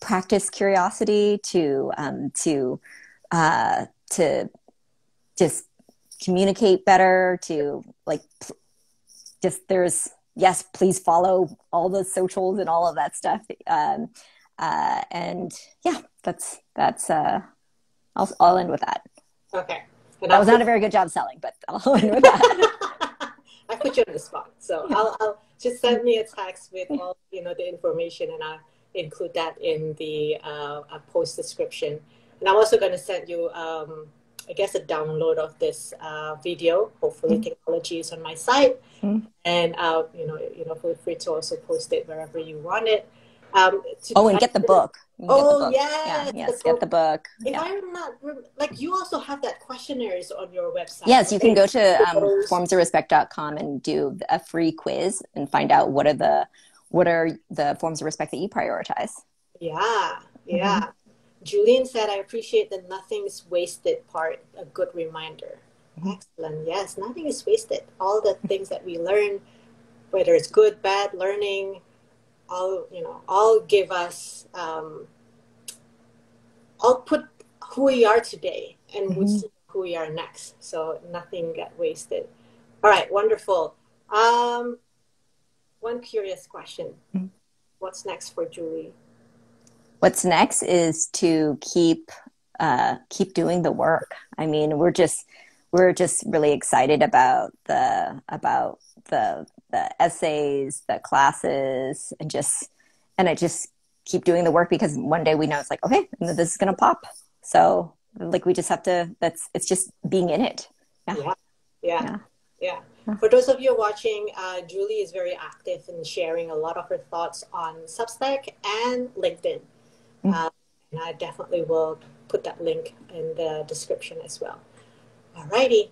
[SPEAKER 2] practice curiosity, to, um, to, uh, to just communicate better to like just there's yes, please follow all the socials and all of that stuff. Um, uh, and yeah, that's that's. Uh, I'll I'll end with that.
[SPEAKER 1] Okay.
[SPEAKER 2] And that was not a very good job selling, but I'll end with that.
[SPEAKER 1] I put you on the spot, so. I'll, I'll just send me a text with all you know the information, and I'll include that in the uh, post description. And I'm also going to send you, um, I guess, a download of this uh, video. Hopefully, mm-hmm. technology is on my site, mm-hmm. and uh, you know, you know, feel free to also post it wherever you want it.
[SPEAKER 2] Um, oh, and get the book.
[SPEAKER 1] Oh, the book. yes.
[SPEAKER 2] Yeah, yes, the get the book.
[SPEAKER 1] If
[SPEAKER 2] yeah.
[SPEAKER 1] I'm not, like, you also have that questionnaires on your website.
[SPEAKER 2] Yes, you can go to um, formsofrespect.com and do a free quiz and find out what are the what are the forms of respect that you prioritize.
[SPEAKER 1] Yeah, yeah. Mm-hmm. Julian said, I appreciate the nothing is wasted part, a good reminder. Mm-hmm. Excellent. Yes, nothing is wasted. All the things that we learn, whether it's good, bad, learning, all you know all give us um, all put who we are today and mm-hmm. who we are next so nothing got wasted all right wonderful um, one curious question mm-hmm. what's next for julie
[SPEAKER 2] what's next is to keep uh, keep doing the work i mean we're just we're just really excited about the about the the essays, the classes, and just and I just keep doing the work because one day we know it's like okay, this is gonna pop. So like we just have to. That's it's just being in it.
[SPEAKER 1] Yeah, yeah, yeah. yeah. yeah. For those of you watching, uh, Julie is very active in sharing a lot of her thoughts on Substack and LinkedIn. Mm-hmm. Uh, and I definitely will put that link in the description as well. All righty.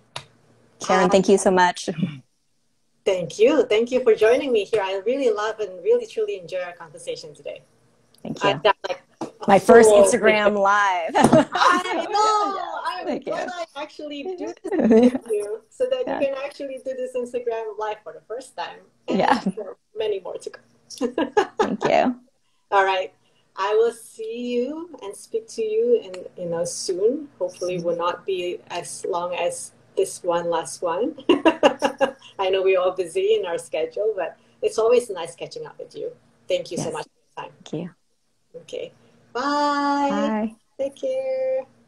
[SPEAKER 2] Karen, um, thank you so much.
[SPEAKER 1] Thank you. Thank you for joining me here. I really love and really truly enjoy our conversation today.
[SPEAKER 2] Thank you. like My first Instagram live.
[SPEAKER 1] I know. I'm Thank glad you. I actually do this with you so that yeah. you can actually do this Instagram live for the first time.
[SPEAKER 2] yeah.
[SPEAKER 1] For many more to come.
[SPEAKER 2] Thank you.
[SPEAKER 1] All right. I will see you and speak to you and you know soon. Hopefully will not be as long as this one last one. I know we're all busy in our schedule, but it's always nice catching up with you. Thank you yes. so much for your time.
[SPEAKER 2] Thank you.
[SPEAKER 1] Okay. Bye.
[SPEAKER 2] Bye.
[SPEAKER 1] Take care.